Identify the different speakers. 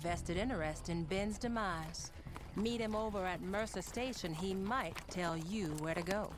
Speaker 1: vested interest in Ben's demise. Meet him over at Mercer Station, he might tell you where to go.